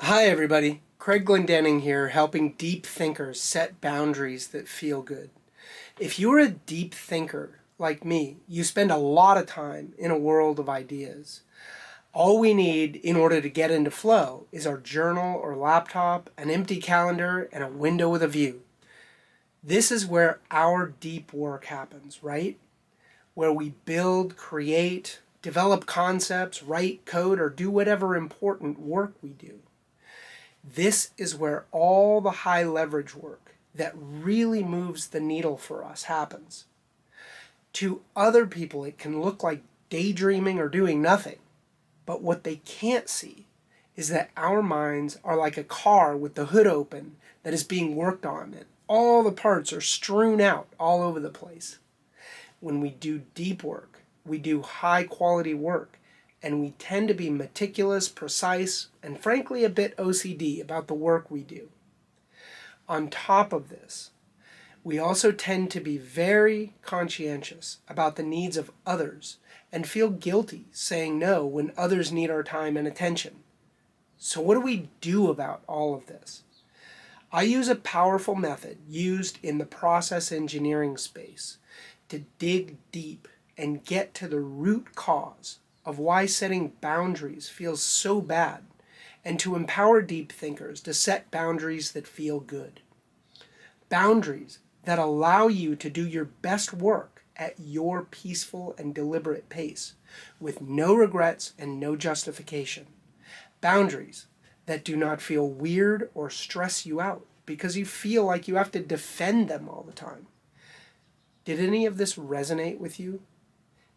Hi, everybody. Craig Glendenning here, helping deep thinkers set boundaries that feel good. If you're a deep thinker like me, you spend a lot of time in a world of ideas. All we need in order to get into flow is our journal or laptop, an empty calendar, and a window with a view. This is where our deep work happens, right? Where we build, create, develop concepts, write code, or do whatever important work we do. This is where all the high leverage work that really moves the needle for us happens. To other people, it can look like daydreaming or doing nothing. But what they can't see is that our minds are like a car with the hood open that is being worked on, and all the parts are strewn out all over the place. When we do deep work, we do high quality work and we tend to be meticulous, precise, and frankly a bit OCD about the work we do. On top of this, we also tend to be very conscientious about the needs of others and feel guilty saying no when others need our time and attention. So, what do we do about all of this? I use a powerful method used in the process engineering space to dig deep and get to the root cause of why setting boundaries feels so bad and to empower deep thinkers to set boundaries that feel good. Boundaries that allow you to do your best work at your peaceful and deliberate pace with no regrets and no justification. Boundaries that do not feel weird or stress you out because you feel like you have to defend them all the time. Did any of this resonate with you?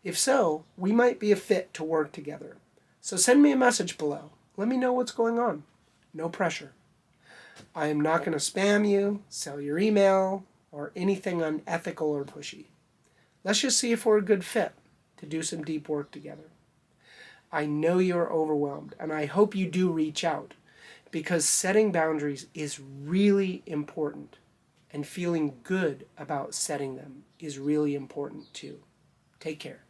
If so, we might be a fit to work together. So send me a message below. Let me know what's going on. No pressure. I am not going to spam you, sell your email, or anything unethical or pushy. Let's just see if we're a good fit to do some deep work together. I know you're overwhelmed, and I hope you do reach out because setting boundaries is really important, and feeling good about setting them is really important too. Take care.